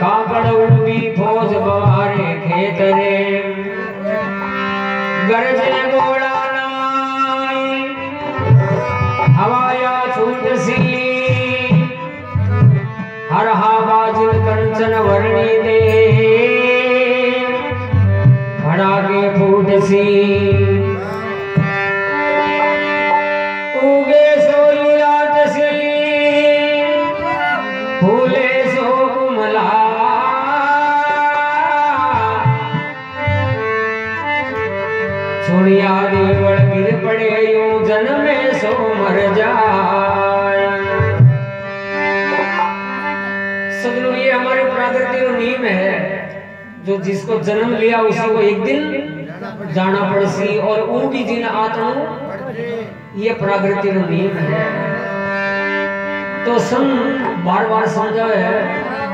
काकड़ उड़मी भोज बवारे खेतरे। गरजन गोड़ा नाई, हवाया छूट सी हर हा कंचन वर्णी दे। भड़ा फूट सी। जाए। ये हमारे प्राकृतिक नियम है जो जिसको जन्म लिया, उसी को एक दिन जाना पड़सी और उनकी दिन आता ये प्राकृतिक नियम है। तो सन बार बार समझा है